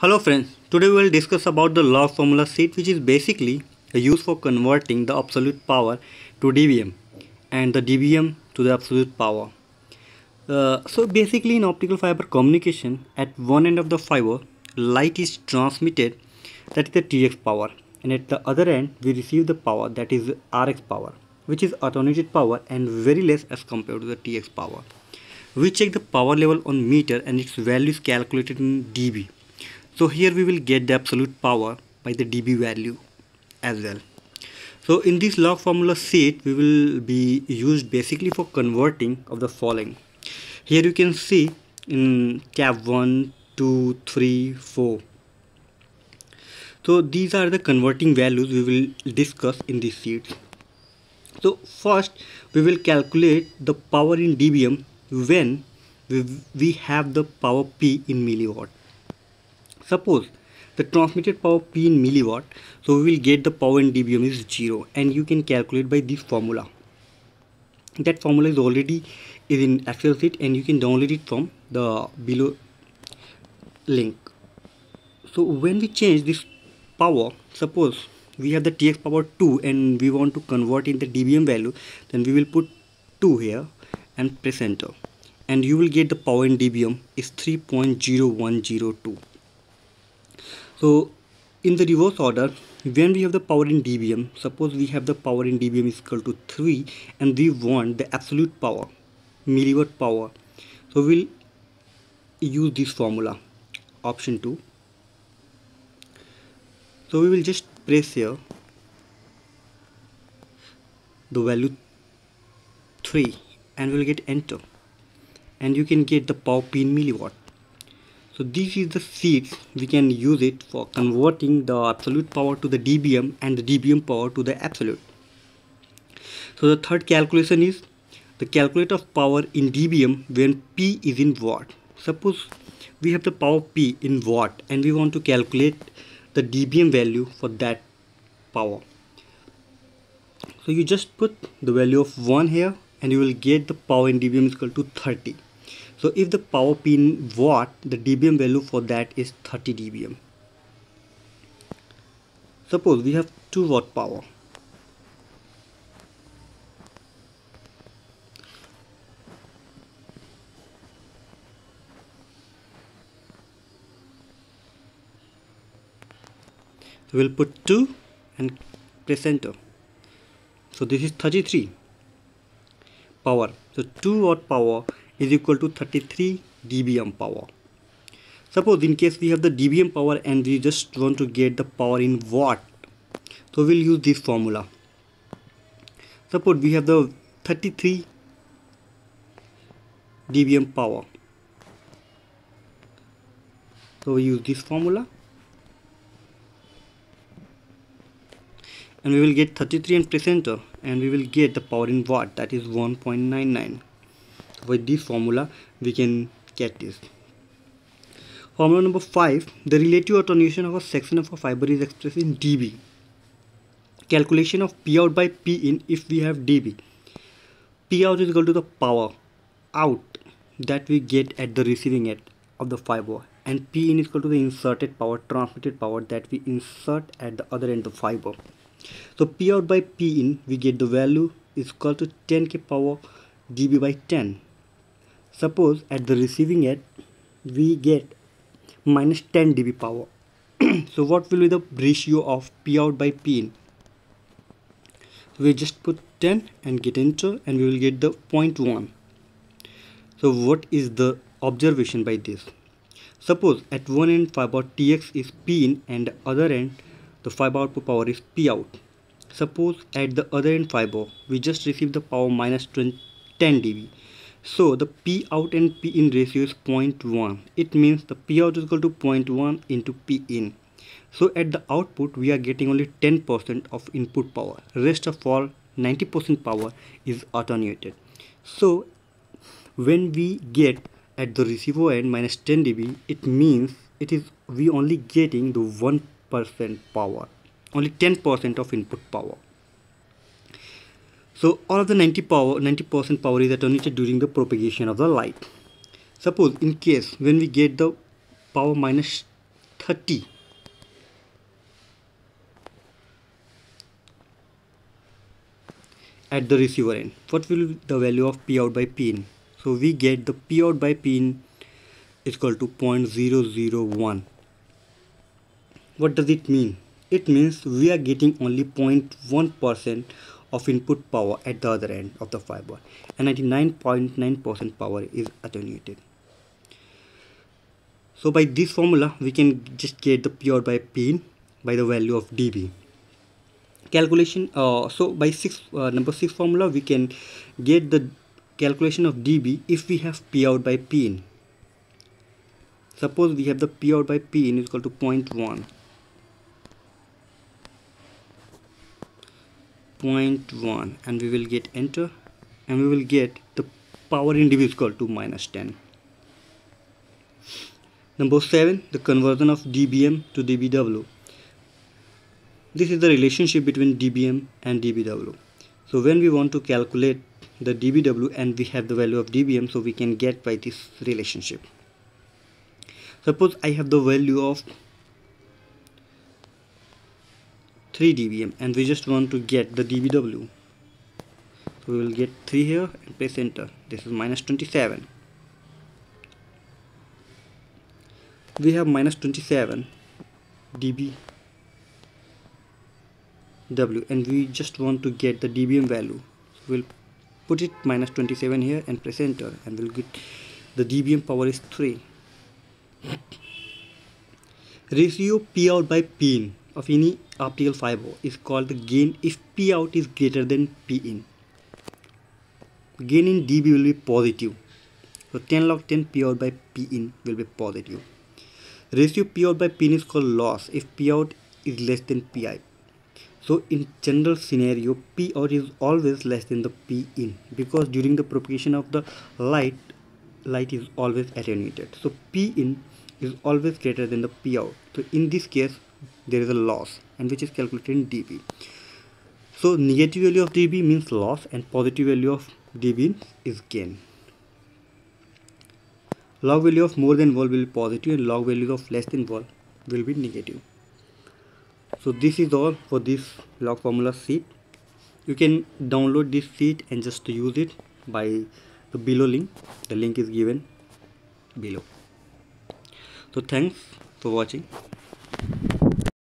Hello friends, today we will discuss about the log formula sheet which is basically used for converting the absolute power to dBm and the dBm to the absolute power. Uh, so basically in optical fiber communication at one end of the fiber light is transmitted that is the Tx power and at the other end we receive the power that is Rx power which is attenuated power and very less as compared to the Tx power. We check the power level on meter and its value is calculated in dB so here we will get the absolute power by the dB value as well. So in this log formula sheet we will be used basically for converting of the following. Here you can see in tab 1 2 3 4 so these are the converting values we will discuss in this sheet. So first we will calculate the power in dBm when we, have the power P in milliwatt Suppose the transmitted power P in milliwatt, so we will get the power in dBm is 0 and you can calculate by this formula. That formula is already is in Excel sheet and you can download it from the below link. So when we change this power, suppose we have the Tx power 2 and we want to convert in the dBm value, then we will put 2 here and press enter and you will get the power in dBm is 3.0102 so in the reverse order when we have the power in dBm suppose we have the power in dBm is equal to 3 and we want the absolute power milliwatt power. So we'll use this formula option 2 so we will just press here the value 3 and we'll get enter. And you can get the power in milliwatt so this is the sheets we can use it for converting the absolute power to the dBm and the dBm power to the absolute. So the third calculation is the calculate of power in dBm when P is in watt. Suppose we have the power P in watt and we want to calculate the dBm value for that power. So you just put the value of 1 here and you will get the power in dBm is equal to 30 so if the power pin watt, the dBm value for that is 30 dBm. Suppose we have 2 watt power. So we'll put 2 and press enter. So this is 33 power. So 2 watt power is equal to 33 dBm power. Suppose in case we have the dBm power and we just want to get the power in watt. So we'll use this formula. Suppose we have the 33 dBm power. So we use this formula. And we will get 33 and press enter and we will get the power in watt that is 1.99 with this formula we can get this. Formula number 5 the relative attenuation of a section of a fiber is expressed in dB. Calculation of P out by P in if we have dB. P out is equal to the power out that we get at the receiving end of the fiber and P in is equal to the inserted power transmitted power that we insert at the other end of the fiber. So P out by P in we get the value is equal to 10k power dB by 10 suppose at the receiving end we get minus 10 dB power. So what will be the ratio of P out by P in? We just put 10 and get enter and we will get the 0.1 so what is the observation by this? Suppose at one end fiber tx is p in and the other end the fiber output power is p out. Suppose at the other end fiber we just receive the power minus 10 dB so the P out and P in ratio is 0.1. It means the P out is equal to 0.1 into P in. So at the output we are getting only 10% of input power. Rest of all 90% power is attenuated. So when we get at the receiver end minus 10 dB it means it is we only getting the 1% power only 10% of input power so all of the 90 power 90% power is attenuated during the propagation of the light. Suppose in case when we get the power minus 30 at the receiver end what will be the value of p out by p in? So we get the p out by p in is equal to 0.001 what does it mean? It means we are getting only 0.1 percent of input power at the other end of the fiber. And 99.9 percent power is attenuated. So by this formula we can just get the p out by p in by the value of dB. Calculation uh, so by six uh, number six formula we can get the calculation of dB if we have P out by P in suppose we have the P out by P in is equal to 0.1 0.1 and we will get enter and we will get the power in dB is equal to minus 10 number 7 the conversion of dBm to dBW. This is the relationship between dBm and dBW. So when we want to calculate the dBW and we have the value of dBm so we can get by this relationship. Suppose I have the value of 3 dBm and we just want to get the dBW so we will get 3 here and press enter. This is minus 27 we have minus 27 dB w and we just want to get the dbm value. So we'll put it minus 27 here and press enter and we'll get the dbm power is 3 ratio p out by p in of any optical fiber is called the gain if p out is greater than p in. Gain in db will be positive. So 10 log 10 p out by p in will be positive. Ratio p out by p in is called loss if p out is less than pi so in general scenario P out is always less than the P in because during the propagation of the light light is always attenuated. So P in is always greater than the P out. So in this case there is a loss and which is calculated in dB. So negative value of dB means loss and positive value of dB is gain. Log value of more than volt will be positive and log value of less than volt will be negative. So this is all for this log formula sheet. You can download this sheet and just use it by the below link. The link is given below. So thanks for watching